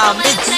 Um, Mr.